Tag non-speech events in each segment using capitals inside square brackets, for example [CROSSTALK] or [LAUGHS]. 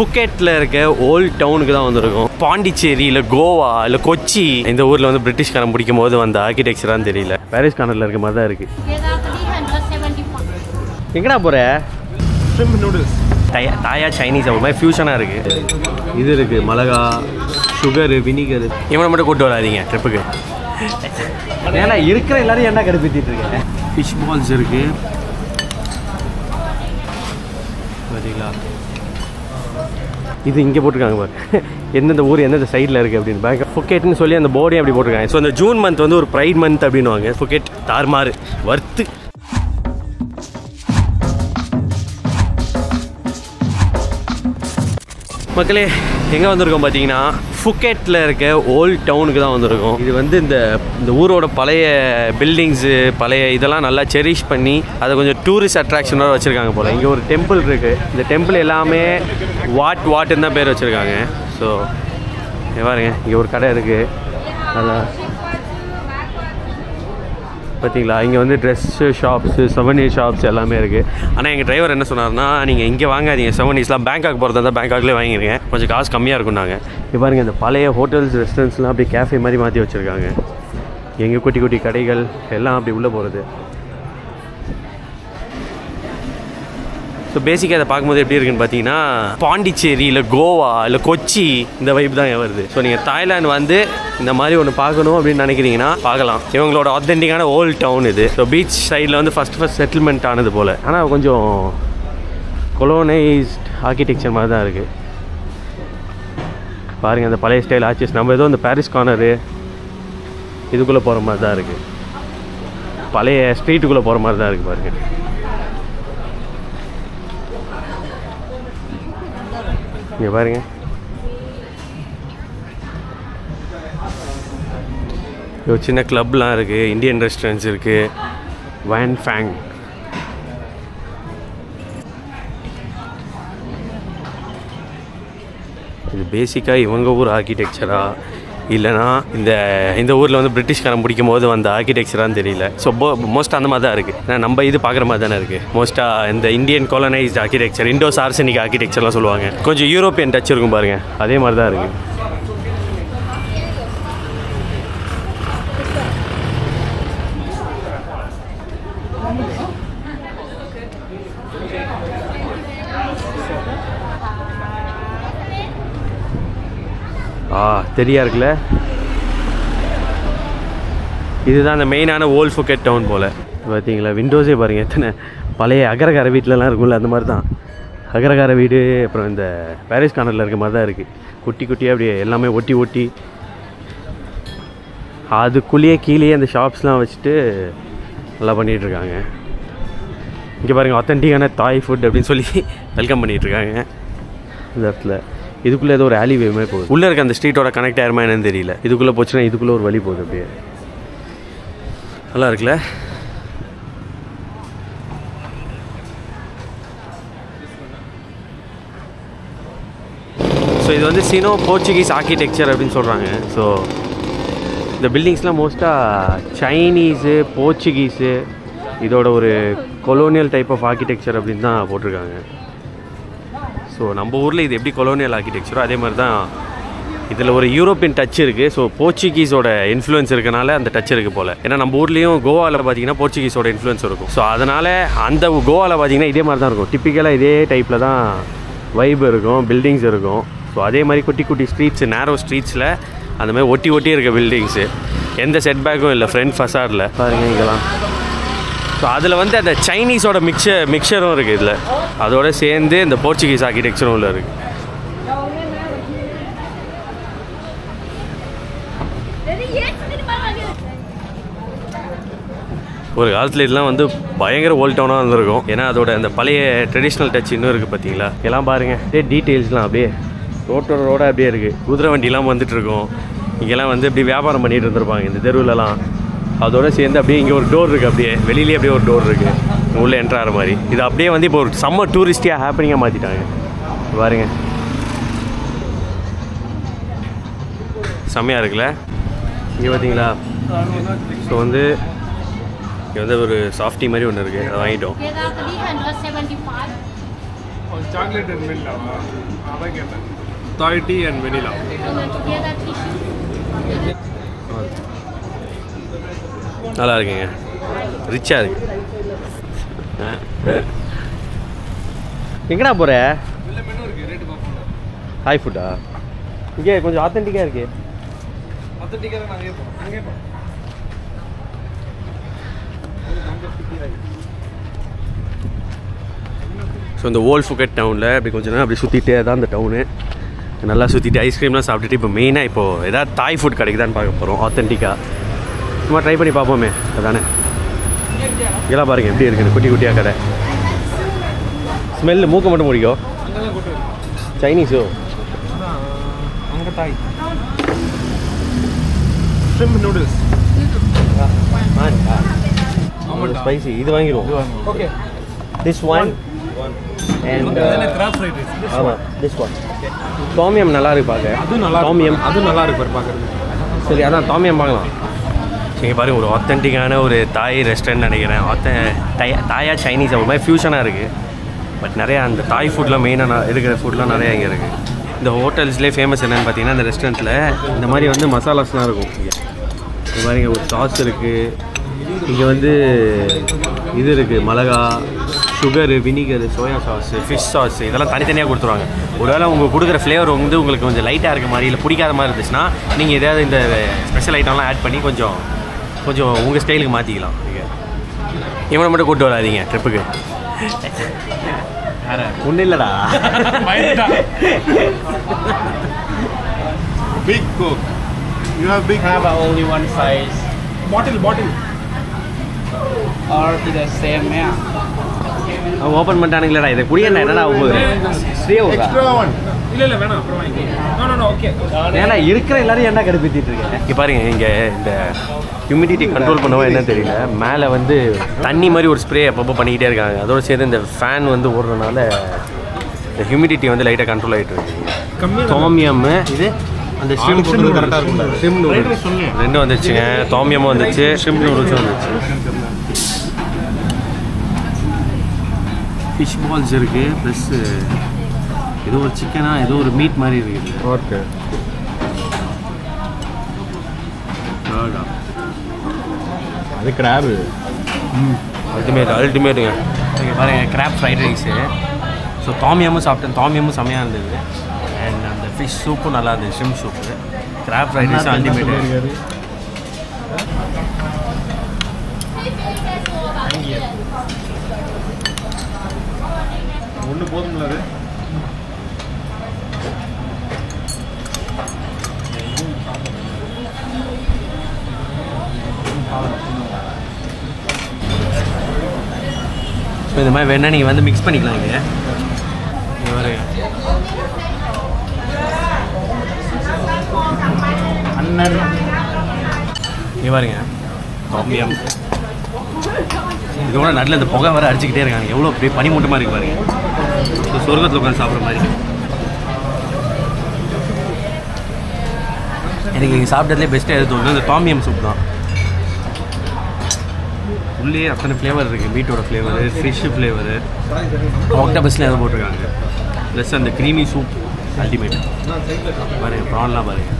ஃபுக்கெட்டில் இருக்க ஓல்ட் டவுனுக்கு தான் வந்திருக்கோம். பாண்டிச்சேரி இல்லை கோவா இல்லை கொச்சி இந்த ஊரில் வந்து பிரிட்டிஷ்காரன் பிடிக்கும் போது வந்த ஆர்கிடெக்சரான்னு தெரியல. பாரிஸ் கார்னரில் இருக்க மாதிரி தான் இருக்குது Together 375. எங்கடா போகிற noodles. தாயா தாயா சைனீஸ் அப்படி மாதிரி ஃபியூஷனாக இருக்குது இது இருக்குது மிளகா சுகரு வினிகரு இவனை மட்டும் கூட்டு வராதீங்க ட்ரிப்புக்கு ஏன்னா இருக்கிற எல்லாரும் என்ன கடுப்பேற்றிட்டு இருக்கேன் ஃபிஷ் பால்ஸ் இருக்குது பார்த்தீங்களா இது இங்கே போட்டிருக்காங்க பாரு. [LAUGHS] எந்தெந்த ஊர் எந்தெந்த சைடில் இருக்குது அப்படின்னு. பேங்க் ஃபுக்கெட்னு சொல்லி அந்த போர்டே அப்படி போட்டிருக்காங்க. ஸோ அந்த ஜூன் மந்த் வந்து ஒரு ப்ரைட் மந்த் அப்படின்னுவாங்க. ஃபுக்கெட் தார்மாறு வர்த்து. மக்களே எங்கே வந்திருக்கோம் பார்த்தீங்கன்னா ஃபுக்கெட்டில் இருக்க ஓல்ட் டவுனுக்கு தான் வந்திருக்கோம். இது வந்து இந்த இந்த ஊரோட பழைய பில்டிங்ஸு பழைய இதெல்லாம் நல்லா செரிஷ் பண்ணி அதை கொஞ்சம் டூரிஸ்ட் அட்ராக்ஷனோட வச்சுருக்காங்க போல். இங்கே ஒரு டெம்பிள் இருக்குது இந்த டெம்பிள் எல்லாமே வாட் வாட்டுன்னு தான் பேர் வச்சுருக்காங்க. ஸோ பாருங்க இங்கே ஒரு கடை இருக்குது அதான் பார்த்தீங்களா? இங்கே வந்து ட்ரெஸ்ஸு ஷாப்ஸு செவனீஸ் ஷாப்ஸ் எல்லாமே இருக்குது ஆனால் எங்கள் டிரைவர் என்ன சொன்னார்னா நீங்கள் இங்கே வாங்காதீங்க செவனீஸ்லாம் பேங்காக் போகிறதா இருந்தால் பேங்காக்லேயே வாங்கிருங்க. கொஞ்சம் காசு கம்மியாக இருக்கும்னாங்க இப்போ பாருங்கள் இந்த பழைய ஹோட்டல்ஸ் ரெஸ்டாரண்ட்ஸ்லாம் அப்படியே கேஃபே மாதிரி மாற்றி வச்சுருக்காங்க. எங்கே குட்டி குட்டி கடைகள் எல்லாம் அப்படி உள்ளே போகிறது ஸோ பேசிக்காக அதை பார்க்கும்போது எப்படி இருக்குன்னு பார்த்தீங்கன்னா பாண்டிச்சேரி இல்லை கோவா இல்லை கொச்சி இந்த வைப் தான் வருது. ஸோ நீங்கள் தாய்லாந்து வந்து இந்த மாதிரி ஒன்று பார்க்கணும் அப்படின்னு நினைக்கிறீங்கன்னா பார்க்கலாம். இவங்களோட ஆத்தென்டிக்கான ஓல்டு டவுன் இது. ஸோ பீச் சைடில் வந்து ஃபஸ்ட் ஃபஸ்ட் செட்டில்மெண்ட் ஆனது போல். ஆனால் கொஞ்சம் கொலோனைஸ்ட் ஆர்கிடெக்சர் மாதிரி தான் இருக்குது பாருங்கள் அந்த பழைய ஸ்டைல் ஆர்ச்சஸ் நம்ம ஏதோ இந்த பாரிஸ் கார்னரு இதுக்குள்ளே போகிற மாதிரி தான் இருக்குது பழைய ஸ்ட்ரீட்டுக்குள்ளே போகிற மாதிரி தான் இருக்குது பாருங்கள் இங்கே பாருங்க. ஒரு சின்ன கிளப்லாம் இருக்குது இந்தியன் ரெஸ்டாரண்ட்ஸ் இருக்குது வேன் ஃபேங் இது பேசிக்காக இவங்க ஊர் ஆர்கிடெக்சராக இல்லைனா இந்த இந்த ஊரில் வந்து பிரிட்டிஷ்காரன் பிடிக்கும் போது வந்த ஆர்கிடெக்சரான்னு தெரியல. ஸோ மோஸ்ட்டாக அந்த மாதிரி தான் இருக்குது ஏன்னா நம்ம இது பார்க்குற மாதிரி தானே இருக்குது மோஸ்ட்டாக இந்த Indian colonised architecture Indo Saracenic ஆர்கிடெக்சர்லாம் சொல்லுவாங்க. கொஞ்சம் யூரோப்பியன் டச் இருக்கும் பாருங்கள் அதே மாதிரி தான் இருக்குது தெரியா இருக்குல்ல இதுதான் அந்த மெயினான ஓல்ட் ஃபுக்கெட் டவுன் போல். பார்த்தீங்களா விண்டோஸே பாருங்கள் எத்தனை பழைய அகரகார வீட்டிலலாம் இருக்கும்ல அந்த மாதிரி தான் அகரகார வீடு அப்புறம் இந்த பாரிஸ் கார்னரில் இருக்க மாதிரி தான் இருக்குது குட்டி குட்டியாக அப்படியே எல்லாமே ஒட்டி ஒட்டி. அதுக்குள்ளேயே கீழேயே அந்த ஷாப்ஸ்லாம் வச்சுட்டு நல்லா பண்ணிகிட்ருக்காங்க இங்கே பாருங்கள் ஆத்தென்டிக்கான தாய் ஃபுட் அப்படின்னு சொல்லி [LAUGHS] வெல்கம் பண்ணிகிட்டு இருக்காங்க இந்த இடத்துல. இதுக்குள்ளே ஏதோ ஒரு ஆலி வேமே போகுது. உள்ளே இருக்க அந்த ஸ்ட்ரீட்டோட கனெக்ட் ஆயிருமா என்னன்னு தெரியல. இதுக்குள்ளே போச்சுன்னா இதுக்குள்ளே ஒரு வழி போகுது அப்படியே. நல்லா இருக்குல்ல? ஸோ இது வந்து சினோ போர்ச்சுகீஸ் ஆர்கிடெக்சர் அப்படின்னு சொல்கிறாங்க ஸோ இந்த பில்டிங்ஸ்லாம் மோஸ்ட்டாக சைனீஸு போர்ச்சுகீஸு இதோட ஒரு கொலோனியல் டைப் ஆஃப் ஆர்கிடெக்சர் அப்படின்னு தான் போட்டிருக்காங்க. ஸோ நம்ம ஊரில் இது எப்படி கொலோனியல் ஆர்கிடெக்சரோ அதே மாதிரி தான் இதில் ஒரு யூரோப்பியன் டச் இருக்குது ஸோ போர்ச்சுகீஸோட இன்ஃப்ளூயன்ஸ் இருக்கனால அந்த டச் இருக்குது போல். ஏன்னா நம்ம ஊர்லேயும் கோவாவில் பார்த்தீங்கன்னா போர்ச்சுகீஸோட இன்ஃப்ளூயன்ஸ் இருக்கும். ஸோ அதனால் அந்த கோவாவில் பார்த்தீங்கன்னா இதே மாதிரி தான் இருக்கும் டிப்பிக்கலாக இதே டைப்பில் தான் வைப் இருக்கும் பில்டிங்ஸ் இருக்கும். ஸோ அதே மாதிரி குட்டி குட்டி ஸ்ட்ரீட்ஸ் நேரோ ஸ்ட்ரீட்ஸில் அந்த மாதிரி ஒட்டி ஒட்டி இருக்க பில்டிங்ஸு எந்த செட்பேக்கும் இல்லை ஃப்ரண்ட் ஃபசாடில் பாருங்க இங்கெல்லாம். ஸோ அதில் வந்து அந்த சைனீஸோட மிக்சர் மிக்சரும் இருக்குது இதில். அதோட சேர்ந்து இந்த போர்ச்சுகீஸ் ஆர்கிடெக்சரும் உள்ள இருக்குது ஒரு காலத்தில் இதெல்லாம் வந்து பயங்கர ஓல்ட் டவுனாக இருந்திருக்கும். ஏன்னா அதோட அந்த பழைய ட்ரெடிஷ்னல் டச் இன்னும் இருக்குது பார்த்தீங்களா எல்லாம் பாருங்கள் அப்படியே டீட்டெயில்ஸ்லாம் அப்படியே ரோட்டோட ரோடாக அப்படியே இருக்குது குதிரை வண்டிலாம் வந்துட்டுருக்கோம் இங்கெல்லாம் வந்து இப்படி வியாபாரம் பண்ணிகிட்டு இருந்திருப்பாங்க. இந்த தெருவுலலாம். அதோட சேர்ந்து அப்படியே இங்கே ஒரு டோர் இருக்குது அப்படியே. வெளியிலே அப்படியே ஒரு டோர் இருக்குது உள்ளே என்ட்ரு ஆகிற மாதிரி. இது அப்படியே வந்து இப்போ ஒரு செம்ம டூரிஸ்டியாக ஹாப்பனிங்காக மாற்றிட்டாங்க பாருங்க. செம்மையாக இருக்குல்ல? இங்கே பார்த்தீங்களா ஸோ வந்து இங்கே வந்து ஒரு சாஃப்டி மாதிரி ஒன்று இருக்குது அதை வாங்கிட்டோம். Together 375. சாக்லேட் அண்ட் வெனிலாவா அதான் கேட்டேன் தாய் டீ அண்ட் வெனிலா. நல்லா இருக்குங்க ரிச்சாக இருக்கு எங்கடா போகிற ஹாய் ஃபுட்டா இங்கே கொஞ்சம் ஆத்தென்டிக்காக இருக்கு. ஸோ இந்த ஓல்ட் ஃபுகட் டவுனில் அப்படி கொஞ்ச நேரம் அப்படி சுற்றிட்டே தான் அந்த டவுனு நல்லா சுற்றிட்டு ஐஸ்கிரீம்லாம் சாப்பிட்டுட்டு இப்போ மெயினாக இப்போது ஏதாவது தாய் ஃபுட் கிடைக்குதான்னு பார்க்க போகிறோம் ஆத்தென்டிக்காக சும்மா ட்ரை பண்ணி பார்ப்போமே. அதானே? இதெல்லாம் பாருங்கள் எப்படி இருக்குது குட்டி குட்டியாக கடை. ஸ்மெல்லு மூக்க மட்டும் வரும் சைனீஸோ அங்கே தாய் ஷ்ரிம்ப் நூடுல்ஸ் ஸ்பைசி இது வாங்கிடுவோம். ஓகே திஸ் ஒன் டோமியம் நல்லா இருக்கு பார்க்க அது நல்லா டோமியம் அது நல்லா இருக்கு பாரு பார்க்கறது சரி அதான் டோமியம் பார்க்கலாம் சரி பாருங்க ஒரு ஆத்தென்டிக்கான ஒரு தாய் ரெஸ்டாரண்ட் நினைக்கிறேன். ஆத்த தாயா தாயா சைனீஸ் ஒரு மாதிரி ஃபியூஷனாக இருக்குது பட் நிறையா அந்த தாய் ஃபுட்லாம் மெயினாக இருக்கிற ஃபுட்லாம் நிறையா இங்கே இருக்குது இந்த ஹோட்டல்ஸ்லேயே ஃபேமஸ் என்னென்னு பார்த்தீங்கன்னா இந்த ரெஸ்டாரண்ட்டில் இந்த மாதிரி வந்து மசாலாஸ்லாம் இருக்கும். இங்கே இந்த மாதிரி இங்கே ஒரு சாஸ் இருக்குது இங்கே வந்து இது இருக்குது மிளகா sugar vinegar soya sauce fish sauce இதெல்லாம் தனித்தனியாக கொடுத்துருவாங்க. ஒருவேளை உங்களுக்கு கொடுக்குற ஃப்ளேவர் வந்து உங்களுக்கு கொஞ்சம் லைட்டாக இருக்க மாதிரி இல்லை பிடிக்காத மாதிரி இருந்துச்சுன்னா நீங்கள் எதாவது இந்த ஸ்பெஷல் ஐட்டம்லாம் ஆட் பண்ணி கொஞ்சம் கொஞ்சம் உங்கள் ஸ்டைலுக்கு மாற்றிக்கலாம் நீங்கள் இவனை மட்டும் கூப்பிட்டு வராதீங்க ட்ரிப்புக்கு ஒன்றும் இல்லைடா. Big Coke. You have big have only one size. Bottle bottle or the same yeah? அவன் ஓப்பன் பண்ணிட்டானுங்களேடா இதை குடியண்ணா என்னடா ஆகும் போகுது ஸ்ரீயா extra one. இல்லை இல்லை வேணாம் அப்புறம் வாங்கிக்கோ நோ ஓகே ஏன்னா இருக்கிற எல்லாரும் ஏன்டா கடுப்பேற்றிட்டு இருக்கேன் இங்கே பாருங்க இங்கே இந்த ஹியூமிடிட்டி கண்ட்ரோல் பண்ணவோ என்ன தெரியல. மேலே வந்து தண்ணி மாதிரி ஒரு ஸ்ப்ரே அப்பப்போ பண்ணிக்கிட்டே இருக்காங்க. அதோட சேர்த்து இந்த ஃபேன் வந்து ஓடுறதுனால இந்த ஹியூமிடிட்டி வந்து லைட்டாக கண்ட்ரோல் ஆகிட்டு இருக்கு. தோமியம் இது அந்த ஷிம் நூடுல்ஸ் rice சொன்னேன். ரெண்டும் வந்துச்சுங்க. தோமியமும் வந்துச்சு ஷிம் நூடுல்ஸும் வந்துச்சு. ஃபிஷ் பால்ஸ் இருக்குது ப்ளஸ் ஏதோ ஒரு சிக்கனா ஏதோ ஒரு மீட் மாதிரி இருக்குது. ஓகே அது. கிராபு அல்டிமேட் அல்டிமேட்டுங்க ஓகே பாருங்கள் கிராப் ஃப்ரைட் ரைஸு ஸோ தாமியமும் சாப்பிட்டேன். தாமியமும் செம்மையாக இருந்தது. அண்ட் அந்த ஃபிஷ் சூப்பும் நல்லா இருந்தது. Shrimp soup crab fried rice ultimate ஒன்று போதும்ல அது? ஸோ இந்த மாதிரி வேணால் நீங்கள் வந்து மிக்ஸ் பண்ணிக்கலாம் இங்கே. இங்க பாருங்க. தாமியம் இதோட நடுவில் இந்த புகை வர அடிச்சுக்கிட்டே இருக்காங்க. எவ்வளோ பெரிய பனிமூட்டமாக இருக்கு பாருங்க. ஸோ சொர்க்கத்தில் உட்காந்து சாப்பிட்ற மாதிரி எனக்கு இங்கே சாப்பிட்டதுலேயே பெஸ்ட்டாக எது தோணுது இந்த தாமியம் சூப் தான். உள்ளே அத்தனை ஃப்ளேவர் இருக்குது மீட்டோட ஃப்ளேவரு ஃபிஷ்ஷு ஃப்ளேவரு ஆக்டபஸ்ல எதை போட்டிருக்காங்க. ப்ளஸ் அந்த க்ரீமி சூப் அல்டிமேட் பாருங்க ப்ரான்லாம் பாருங்க.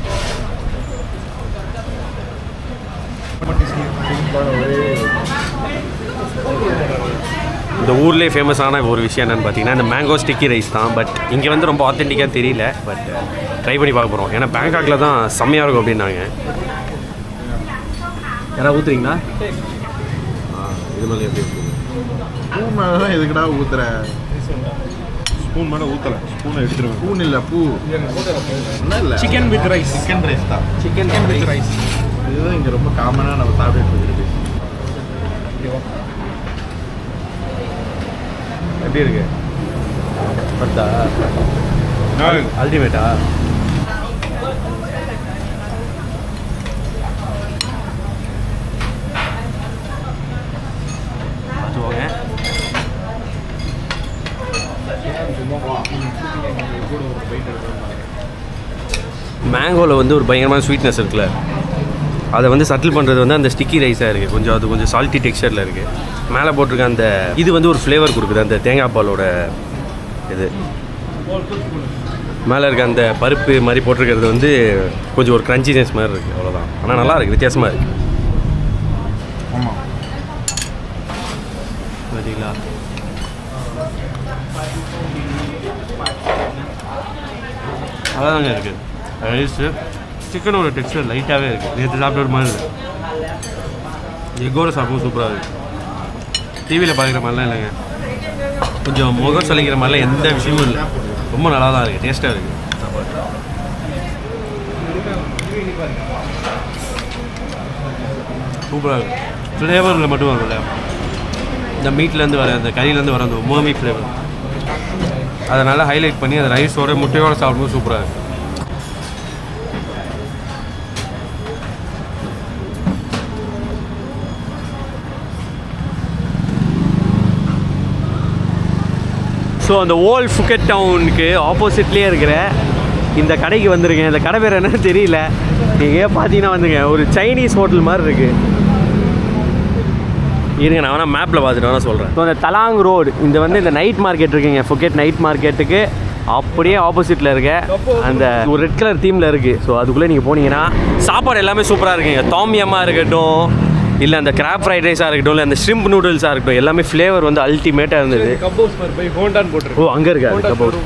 இந்த ஊர்லேயே ஃபேமஸான ஒரு விஷயம் என்னென்னு பார்த்தீங்கன்னா இந்த மேங்கோ ஸ்டிக்கி ரைஸ் தான். பட் இங்கே வந்து ரொம்ப ஆத்தென்டிக்காக தெரியல. பட் ட்ரை பண்ணி பார்க்க போகிறோம் ஏன்னா பேங்காக்கில் தான் செம்மையாக இருக்கும் அப்படின்னாங்க. யாராவது ஊற்றுறீங்களா இது மேலே எப்படி இருக்கு? பூ மேலே தான் எதுக்குடா ஊத்துற? ஸ்பூன் மேலே ஊற்றலை ஸ்பூனை எடுத்துருவேன். பூன் இல்லை பூ. ஒன்றும் இல்லை? Chicken with rice chicken rice தான். சிக்கன் வித் ரைஸ் இதுதான் இங்கே ரொம்ப காமனாக நம்ம சாப்பிட்டுட்டு இருக்கிறது. எப்படி இருக்கு? பத்தா? அல்டிமேட்டா மேங்கோவில் வந்து ஒரு பயங்கரமான ஸ்வீட்னஸ் இருக்குல்ல. அதை வந்து சட்டில் பண்ணுறது வந்து அந்த ஸ்டிக்கி ரைஸாக இருக்குது கொஞ்சம் அது கொஞ்சம் சால்ட்டி டெக்ஸ்சரில் இருக்குது மேலே போட்டிருக்க அந்த இது வந்து ஒரு ஃப்ளேவர் கொடுக்குது. அந்த தேங்காய் பாலோட இது. மேலே இருக்க அந்த பருப்பு மாதிரி போட்டிருக்கிறது வந்து கொஞ்சம் ஒரு க்ரன்ச்சினஸ் மாதிரி இருக்குது அவ்வளோதான் ஆனால் நல்லா இருக்குது வித்தியாசமாக இருக்குது ஆமாம் பார்த்தீங்களா அதாங்க இருக்குது ரைஸு சிக்கனோட டெக்ஸ்டர் லைட்டாகவே இருக்குது நேற்று சாப்பிட்ட ஒரு மாதிரி இருக்குது எக்கோட சாப்பிடும் சூப்பராக இருக்குது டிவியில் பார்க்குற மாதிரிலாம் இல்லைங்க. கொஞ்சம் முகம் சொல்லிக்கிற மாதிரிலாம் எந்த விஷயமும் இல்லை. ரொம்ப நல்லா தான் இருக்குது டேஸ்ட்டாக இருக்குது சாப்பாடு சூப்பராக இருக்குது ஃப்ளேவரில் மட்டும் வரும்ல இந்த மீட்லேருந்து வர அந்த கறியிலேருந்து வர அந்த உமாமி ஃப்ளேவர் அதனால் ஹைலைட் பண்ணி அதை ரைஸோட முட்டையோட சாப்பிடும்போது சூப்பராக இருக்கும் ஸோ அந்த ஓல் ஃபுக்கெட் டவுனுக்கு ஆப்போசிட்லேயே இருக்கிற இந்த கடைக்கு வந்திருக்கேன். இந்த கடை பேர் என்னன்னு தெரியல. நீங்கள் பார்த்தீங்கன்னா வந்துங்க ஒரு சைனீஸ் ஹோட்டல் மாதிரி இருக்குது இருங்க நான் வேணால் மேப்பில் பார்த்துட்டு வேணால் சொல்கிறேன் ஸோ அந்த தலாங் ரோடு இந்த வந்து இந்த நைட் மார்க்கெட் இருக்குங்க. ஃபுக்கெட் நைட் மார்க்கெட்டுக்கு அப்படியே ஆப்போசிட்டில் இருக்க. அந்த ஒரு ரெட் கலர் தீமில் இருக்குது ஸோ அதுக்குள்ளே நீங்கள் போனீங்கன்னா சாப்பாடு எல்லாமே சூப்பராக இருக்குங்க. தாமியமாக இருக்கட்டும் இல்லை அந்த கிராப் ஃப்ரைட் ரைஸாக இருக்கட்டும் இல்லை அந்த ஷ்ரிம்ப் நூடுல்ஸாக இருக்கட்டும் எல்லாமே ஃப்ளேவர் வந்து அல்டிமேட்டாக இருந்தது. கப் ஹவுஸ் பர் பை ஹோண்டான்னு போட்டிருக்கு. ஓ அங்கே இருக்கு? கப் ஹவுஸ்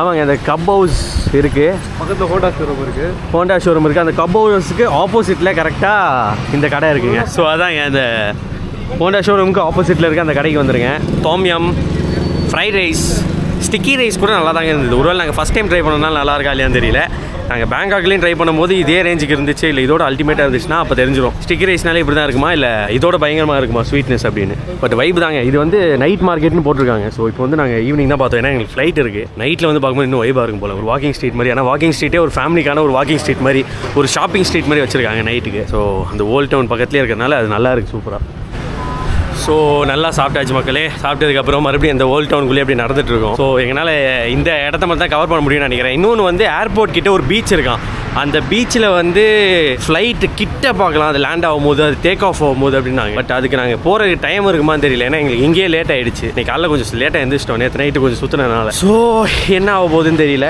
ஆமாங்க அந்த கப் ஹவுஸ் இருக்குது பக்கத்தில் ஹோண்டா ஷோரூம் இருக்கு. ஹோண்டா ஷோரூம் இருக்குது அந்த கப் ஹவுஸுக்கு ஆப்போசிட்டில் கரெக்டாக இந்த கடை இருக்குங்க. ஸோ அதாங்க அந்த ஹோண்டா ஷோரூமுக்கு ஆப்போசிட்டில் இருக்க அந்த கடைக்கு வந்துருங்க tom yum fried rice sticky rice கூட நல்லா தாங்க இருந்தது. ஒருவேளை நாங்கள் ஃபஸ்ட் டைம் ட்ரை பண்ணனால நல்லா இருக்கா இல்லையான்னு தெரியல. நாங்கள் பேங்காக்லேயும் ட்ரை பண்ணும்போது இதே ரேஞ்சுக்கு இருந்துச்சு. இல்லை இதோட அல்டிமேட்டாக இருந்துச்சுன்னா அப்போ தெரிஞ்சிடும் ஸ்டிக்கி ரைஸ்னாலே இப்படி தான் இருக்குமா? இல்லை இதோட பயங்கரமாக இருக்குமா? ஸ்வீட்னஸ் அப்படின்னு. பட் வைப் தாங்க. இது வந்து நைட் மார்க்கெட்னு போட்டிருக்காங்க. ஸோ இப்போ வந்து நாங்கள் ஈவினிங் தான் பார்த்தோம். ஏன்னா எங்களுக்கு ஃப்ளைட் இருக்குது நைட்டில் வந்து பார்க்கும்போது இன்னும் வைபாக இருக்கும் போல. ஒரு வாக்கிங் ஸ்ட்ரீட் மாதிரி. ஆனால் வாக்கிங் ஸ்ட்ரீட்டே ஒரு ஃபேமிலிக்கான ஒரு வாக்கிங் ஸ்ட்ரீட் மாதிரி ஒரு ஷாப்பிங் ஸ்ட்ரீட் மாதிரி வச்சிருக்காங்க நைட்டுக்கு ஸோ அந்த ஓல்ட் டவுன் பக்கத்துலேயே இருக்கிறனால அது நல்லா இருக்குது சூப்பராக ஸோ நல்லா சாப்பிட்டாச்சு மக்களே. சாப்பிட்டதுக்கப்புறம் மறுபடியும் இந்த ஓல்ட் டவுனுக்குள்ளே அப்படி இருக்கோம் ஸோ எங்களால் இந்த இடத்த மட்டும் தான் கவர் பண்ண முடியும்னு நினைக்கிறேன். இன்னொன்று வந்து ஏர்போர்ட் கிட்டே ஒரு பீச் இருக்கான் அந்த பீச்சில் வந்து ஃப்ளைட்டு கிட்ட பார்க்கலாம். அது லேண்ட் ஆகும்போது அது டேக் ஆஃப் ஆகும்போது அப்படின்னாங்க. பட் அதுக்கு நாங்கள் போகிறதுக்கு டைம் இருக்குமான்னு தெரியல. ஏன்னா எங்களுக்கு இங்கேயே லேட் ஆகிடுச்சு இன்னைக்கு காலைல கொஞ்சம் லேட்டாக எழுந்திரிச்சிட்டோம் நேற்று நைட்டு கொஞ்சம் சுற்றினதுனால ஸோ என்ன ஆக போகுதுன்னு தெரியல.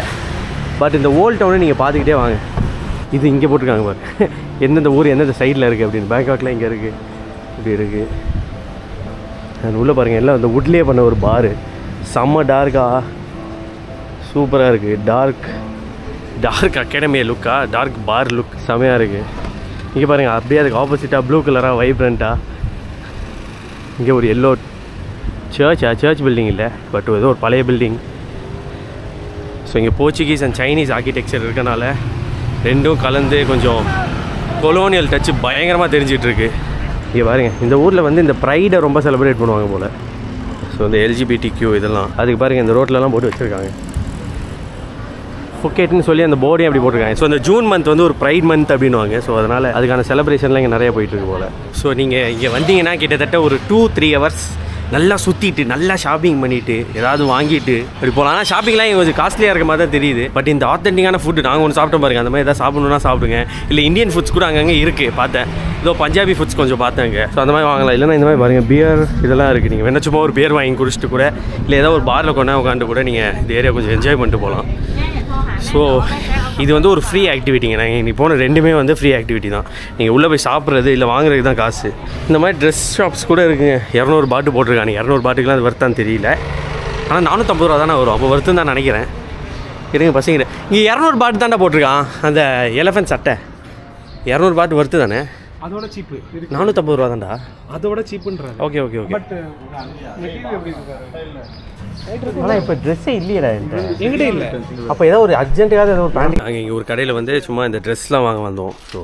பட் இந்த ஓல்ட் டவுனை நீங்கள் பார்த்துக்கிட்டே வாங்க. இது இங்கே போட்டிருக்காங்க பாரு. [LAUGHS] எந்தெந்த ஊர் எந்தெந்த சைடில் இருக்குது அப்படின்னு. பேங்காக்கில் இங்கே இருக்குது இப்படி இருக்குது அது உள்ளே பாருங்கள் எல்லாம் அந்த வுட்லேயே பண்ண ஒரு பாரு செம்ம டார்க்காக சூப்பராக இருக்குது டார்க் டார்க் அகாடமிய லுக்கா டார்க் பார் லுக் செமையாக இருக்குது இங்கே பாருங்கள் அப்படியே அதுக்கு ஆப்போசிட்டாக ப்ளூ கலராக வைப்ரண்ட்டாக இங்கே ஒரு எல்லோ சர்ச்சா சர்ச் பில்டிங் இல்லை பட் ஏதோ ஒரு பழைய பில்டிங் ஸோ இங்கே போர்ச்சுகீஸ் அண்ட் சைனீஸ் ஆர்கிடெக்சர் இருக்கனால ரெண்டும் கலந்து கொஞ்சம் கொலோனியல் டச்சு பயங்கரமாக தெரிஞ்சிட்டு இங்கே பாருங்க இந்த ஊரில் வந்து இந்த ப்ரைடை ரொம்ப செலிப்ரேட் பண்ணுவாங்க போல். ஸோ இந்த எல்ஜிபிடி கியூ இதெல்லாம். அதுக்கு பாருங்க இந்த ரோட்லலாம் போட்டு வச்சுருக்காங்க. ஃபுக்கெட்னு சொல்லி அந்த போர்டையும் அப்படி போட்டிருக்காங்க. ஸோ இந்த ஜூன் மந்த் வந்து ஒரு ப்ரைட் மந்த் அப்படின்னுவாங்க. ஸோ அதனால் அதுக்கான செலிப்ரேஷன்லாம் இங்கே நிறைய போயிட்டு இருக்கு போல். ஸோ நீங்கள் இங்கே வந்தீங்கன்னா கிட்டத்தட்ட ஒரு டூ த்ரீ ஹவர்ஸ் நல்லா சுற்றிட்டு நல்லா ஷாப்பிங் பண்ணிட்டு ஏதாவது வாங்கிட்டு அப்படி போகலாம் ஆனால் ஷாப்பிங்லாம் கொஞ்சம் காஸ்ட்லியாக இருக்க மாதிரி தான் தெரியுது. பட் இந்த ஆத்தென்டிக்கான ஃபுட்டு நாங்கள் ஒன்று சாப்பிட்டோம் பாருங்க. அந்த மாதிரி ஏதாவது சாப்பிடணும்னா சாப்பிடுங்க. இல்லை இந்தியன் ஃபுட்ஸ் கூட அங்கங்கே இருக்குது பார்த்தேன். இதோ பஞ்சாபி ஃபுட்ஸ் கொஞ்சம் பார்த்தேங்க ஸோ அந்த மாதிரி வாங்கலாம். இல்லைன்னா இந்த மாதிரி பாருங்க பியர் இதெல்லாம் இருக்குது நீங்கள் வேணா சும்மா ஒரு பியர் வாங்கி குடிச்சிட்டு கூட இல்லை ஏதாவது ஒரு பாரில் கொண்டா உட்காந்து கூட நீங்கள் இந்த ஏரியா கொஞ்சம் என்ஜாய் பண்ணிட்டு போகலாம் ஸோ இது வந்து ஒரு ஃப்ரீ ஆக்டிவிட்டிங்க நாங்கள் இன்னைக்கு போன ரெண்டுமே வந்து ஃப்ரீ ஆக்டிவிட்டி தான். நீங்கள் உள்ளே போய் சாப்பிட்றது இல்லை வாங்குறதுக்கு தான் காசு. இந்த மாதிரி ட்ரெஸ் ஷாப்ஸ் கூட இருக்குங்க. இரநூறு பாட்டு போட்டிருக்காங்க. இரநூறு பாட்டுக்குலாம் அது வருத்தான்னு தெரியல. ஆனால் நானூற்றம்பது ரூபா தானே வரும். அப்போ வருத்தம் தான் நினைக்கிறேன். இருங்க பசங்க இங்கே இரநூறு பாட்டு தாண்டா போட்டிருக்கான். அந்த எலஃபென்ட் சட்டை. இரநூறு பாட்டு வருத்து தானே? அதோட சீப்பு நானூற்றம்பது ரூபா தான்டா. அதோட சீப்புன்றாங்க ஓகே ஓகே ஓகே ஆனால் இப்போ ட்ரெஸ்ஸே இல்லையடா என்கிட்ட. இல்ல. அப்போ ஏதோ ஒரு அர்ஜென்ட்டுக்காக ஏதோ ஒரு பேண்ட் நாங்கள் இங்கே ஒரு கடையில் வந்து சும்மா இந்த ட்ரெஸ்லாம் வாங்க வந்தோம். ஸோ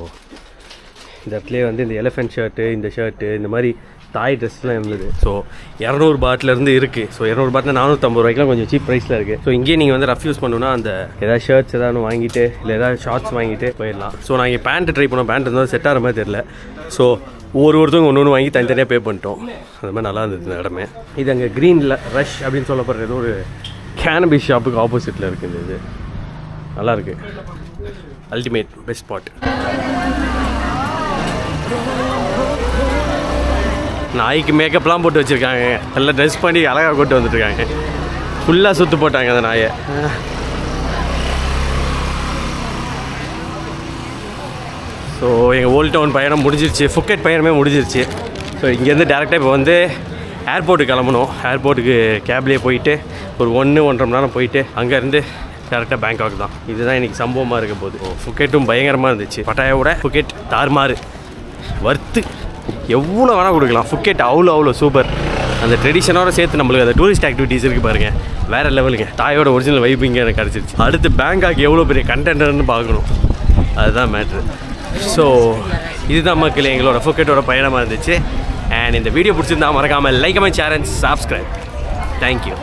இந்த இடத்துலேயே வந்து இந்த எலிஃபென்ட் ஷர்ட்டு இந்த ஷர்ட்டு இந்த மாதிரி தாய் ட்ரெஸ்லாம் இருந்தது. ஸோ இரநூறு பாட்டிலேருந்து இருக்குது ஸோ இரநூறு பாட்டில் நானூற்றம்பது ரூபாய்க்குலாம் கொஞ்சம் சீப் ப்ரைஸில் இருக்குது ஸோ இங்கேயே நீங்கள் வந்து ரஃப் யூஸ் பண்ணணும்னா அந்த ஏதாவது ஷர்ட்ஸ் ஏதாவது ஒன்று வாங்கிட்டு இல்லை ஏதாவது ஷார்ட்ஸ் வாங்கிட்டு போயிடலாம். ஸோ நான் இங்கே பேண்ட் ட்ரை பண்ணோம். பேண்ட் இருந்தால் செட் ஆகிற மாதிரி தெரியல. ஸோ ஒரு ஒருத்தவங்க ஒன்று ஒன்று வாங்கி தனித்தனியாக பே பண்ணிட்டோம். அந்த மாதிரி நல்லா இருந்தது இடமே. இது அங்கே க்ரீனில் ரஷ் அப்படின்னு சொல்லப்படுற ஏதோ ஒரு கேனபிஸ் ஷாப்புக்கு ஆப்போசிட்டில் இருக்குது இது. நல்லா இருக்கு. அல்டிமேட் பெஸ்ட் ஸ்பாட் நாய்க்கு மேக்கப்லாம் போட்டு வச்சுருக்காங்க. நல்லா ட்ரெஸ் பண்ணி அழகாக கொண்டு வந்துட்டுருக்காங்க ஃபுல்லாக சுற்று போட்டாங்க அந்த நாயை. ஸோ எங்கள் ஓல்ட் டவுன் பயணம் முடிஞ்சிருச்சு. ஃபுக்கெட் பயணமே முடிஞ்சிருச்சு. ஸோ இங்கேருந்து டேரெக்டாக இப்போ வந்து ஏர்போர்ட்டுக்கு கிளம்பணும். ஏர்போர்ட்டுக்கு கேப்லேயே போயிட்டு ஒரு ஒன்று ஒன்றரை மணி நேரம் போயிட்டு அங்கேருந்து டேரெக்டாக பேங்காக் தான். இதுதான் இன்றைக்கி சம்பவமாக இருக்க போகுது. ஓ ஃபுக்கெட்டும் பயங்கரமாக இருந்துச்சு. பட்டாயோட ஃபுக்கெட் தார்மாறு வர்த்து எவ்வளோ வேணால் கொடுக்கலாம். ஃபுக்கெட் அவ்வளோ அவ்வளோ சூப்பர் அந்த ட்ரெடிஷனோட சேர்த்து நம்மளுக்கு அந்த டூரிஸ்ட் ஆக்டிவிட்டீஸ் இருக்குது பாருங்கள் வேறு லெவலுங்க தாயோட ஒரிஜினல் வைப்பு இங்கே எனக்கு கிடச்சிருச்சு. அடுத்து பேங்காக் எவ்வளோ பெரிய கண்டென்ட்னு பார்க்கணும். அதுதான் மேட்ரு ஸோ இதுதான் மக்கள் எங்களோட ஃபுக்கெட்டோட பயணமாக இருந்துச்சு. அண்ட் இந்த வீடியோ பிடிச்சிருந்தா மறக்காமல் like comment share and subscribe thank you